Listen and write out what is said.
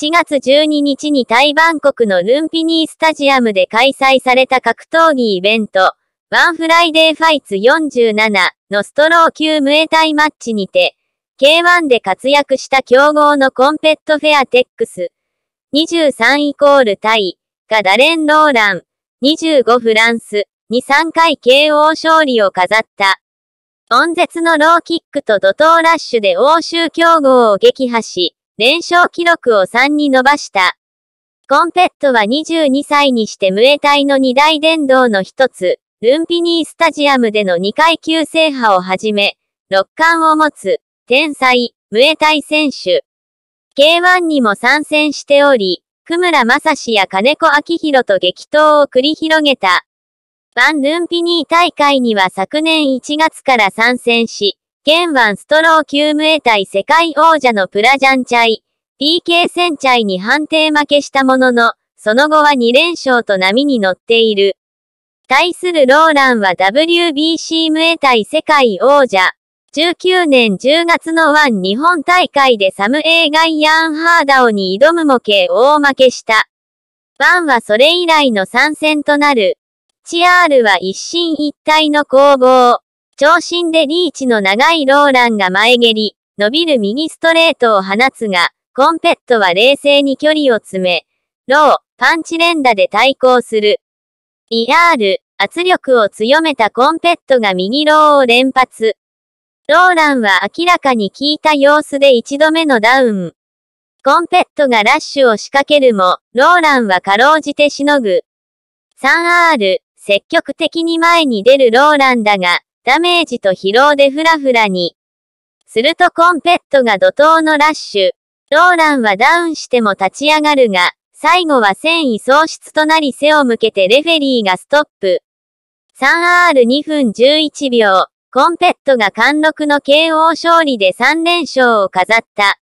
7月12日にタイバンコクのルンピニースタジアムで開催された格闘技イベント、 ONE Friday Fights 47のストロー級ムエタイマッチにて、K1 で活躍した強豪のコンペットフェアテックス、23イコールタイ、がダレン・ローラン、25フランス、に3回 KO 勝利を飾った。悶絶のローキックと怒涛ラッシュで欧州強豪を撃破し、連勝記録を3に伸ばした。コンペットは22歳にしてムエタイの二大殿堂の一つ、ルンピニースタジアムでの2階級制覇をはじめ、6冠を持つ、天才、ムエタイ選手。K1 にも参戦しており、久村正史や金子明宏と激闘を繰り広げた。バンルンピニー大会には昨年1月から参戦し、現ワンストロー級ムエタイ世界王者のプラジャンチャイ、PK 戦チャイに判定負けしたものの、その後は2連勝と波に乗っている。対するローランは WBC ムエタイ世界王者。19年10月のワン日本大会でサム・エーガイアン・ハーダオに挑むもけ大負けした。ワンはそれ以来の参戦となる。チアールは一進一退の攻防。長身でリーチの長いローランが前蹴り、伸びる右ストレートを放つが、コンペットは冷静に距離を詰め、ロー、パンチ連打で対抗する。ER、圧力を強めたコンペットが右ローを連発。ローランは明らかに効いた様子で一度目のダウン。コンペットがラッシュを仕掛けるも、ローランはかろうじてしのぐ。3R、積極的に前に出るローランだが、ダメージと疲労でフラフラに。するとコンペットが怒涛のラッシュ。ローランはダウンしても立ち上がるが、最後は繊維喪失となり背を向けてレフェリーがストップ。3R2 分11秒。コンペットが貫禄の KO 勝利で3連勝を飾った。